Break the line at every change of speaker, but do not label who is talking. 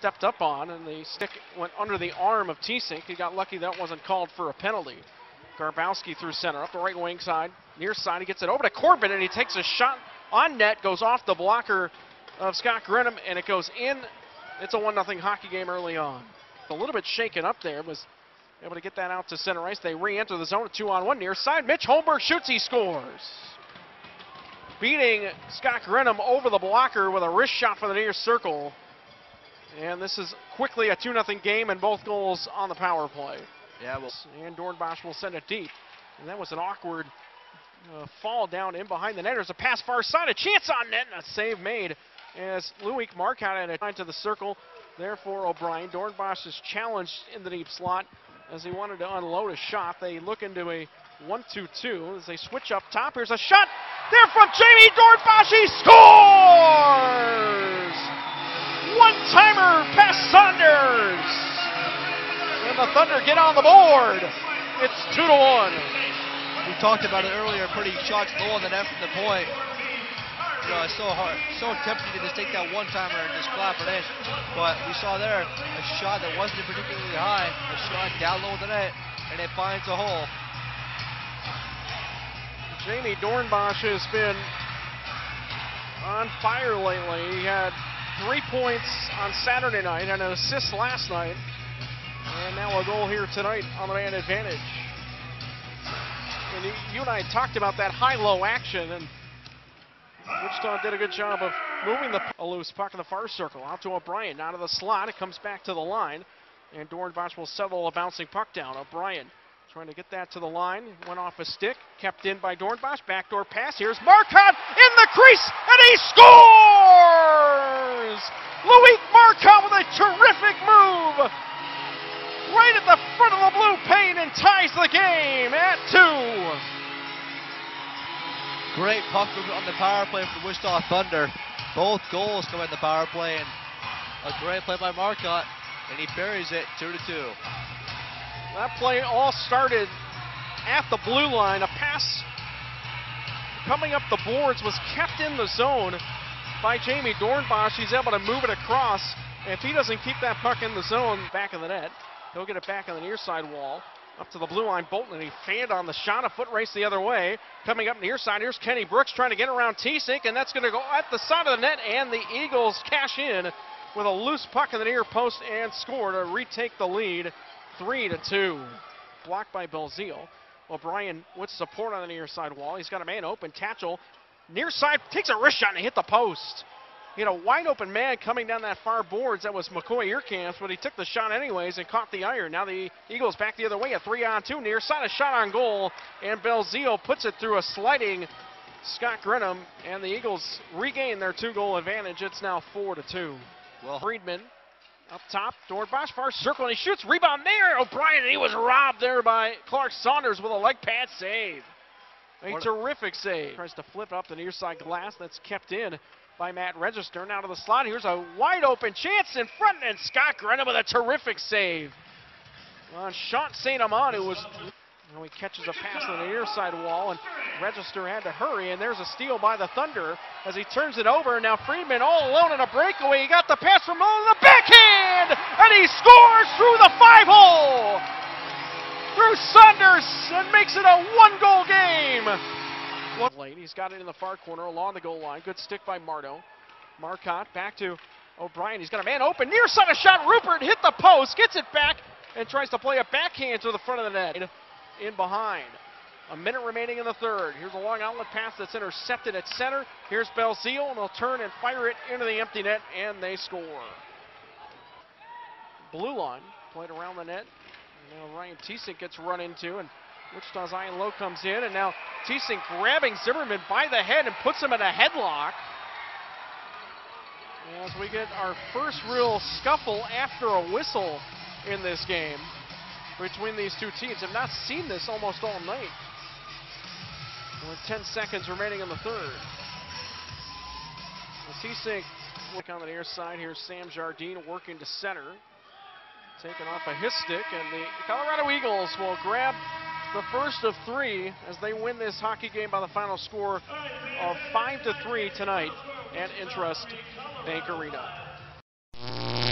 stepped up on, and the stick went under the arm of T-Sink. He got lucky that wasn't called for a penalty. Garbowski through center, up the right wing side, near side. He gets it over to Corbett, and he takes a shot on net, goes off the blocker of Scott Greenham, and it goes in. It's a 1 0 hockey game early on. A little bit shaken up there, was able to get that out to center ice. They re enter the zone, two on one near side. Mitch Holmberg shoots, he scores. Beating Scott Greenham over the blocker with a wrist shot for the near circle. And this is quickly a 2 0 game, and both goals on the power play.
Yeah, well,
And Doornbosch will send it deep. And that was an awkward uh, fall down in behind the net. There's a pass far side, a chance on net, and a save made as Louick Marcotte had it to the circle. Therefore, O'Brien. Doornbosch is challenged in the deep slot as he wanted to unload a shot. They look into a 1-2-2 as they switch up top. Here's a shot there from Jamie Doornbosch. He scores! One-timer past Saunders. And the Thunder get on the board. It's 2 to 1.
we talked about it earlier. Pretty shots low on the net from the point. You know, it's so hard, so tempting to just take that one timer and just flap it in. But we saw there a shot that wasn't particularly high, a shot down low the net, and it finds a hole.
Jamie Doornbosch has been on fire lately. He had three points on Saturday night and an assist last night. And now a goal here tonight on the man advantage. And you, and I talked about that high-low action, and Wichita did a good job of moving the a loose puck in the far circle out to O'Brien. Out of the slot, it comes back to the line, and Doornbosch will settle a bouncing puck down. O'Brien trying to get that to the line. Went off a stick, kept in by Doornbosch. Backdoor pass. Here's Marcotte in the crease, and he scores! Louick Marcotte with a terrific move right at the front of the blue paint and ties the game at two.
Great puck movement on the power play for the Wichita Thunder. Both goals come in the power play, and a great play by Marcotte, and he buries it two to two.
That play all started at the blue line. A pass coming up the boards was kept in the zone by Jamie Doornbosch. He's able to move it across. If he doesn't keep that puck in the zone, back of the net, he'll get it back on the near side wall. Up to the blue line, Bolton, and he fanned on the shot. A foot race the other way. Coming up near side, here's Kenny Brooks trying to get around T-Sink, and that's going to go at the side of the net, and the Eagles cash in with a loose puck in the near post and score to retake the lead, three to two. Blocked by Belzile. O'Brien with support on the near side wall. He's got a man open. Tatchell near side takes a wrist shot and hit the post. He had a wide open man coming down that far boards. That was McCoy Earkamps, but he took the shot anyways and caught the iron. Now the Eagles back the other way, a three on two near side, a shot on goal, and Belzile puts it through a sliding Scott Greenham, and the Eagles regain their two goal advantage. It's now four to two.
Well,
Friedmann up top, Doornbosch far circle, and he shoots. Rebound there. O'Brien, and he was robbed there by Clarke Saunders with a leg pad save. A
What-
terrific save. Tries to flip up the near side glass. That's kept in by Matt Register. Now to the slot. Here's a wide open chance in front, and Scott Greenham with a terrific save. On Sean St. Amand, who was. Now he catches a pass on the near side wall, and Register had to hurry, and there's a steal by the Thunder as he turns it over. And now Friedmann all alone in a breakaway. He got the pass from Mullen, the backhand, and he scores through the five hole through Saunders and makes it a one-goal game. What late? He's got it in the far corner along the goal line. Good stick by Mardo. Marcotte back to O'Brien. He's got a man open near side of shot. Rupert hit the post, gets it back, and tries to play a backhand to the front of the net. In behind. A minute remaining in the third. Here's a long outlet pass that's intercepted at center. Here's Belzile, and they'll turn and fire it into the empty net, and they score. Blue line played around the net. Now Ryan Tiesink gets run into, and Wichita's Ian Lowe comes in, and now Tiesink grabbing Zimmerman by the head and puts him in a headlock. As we get our first real scuffle after a whistle in this game between these two teams. Have not seen this almost all night. With 10 seconds remaining in the third. Tiesink look on the near side. Here's Sam Jardine working to center. Taken off a his stick, and the Colorado Eagles will grab the first of three as they win this hockey game by the final score of 5 to 3 tonight at INTRUST Bank Arena.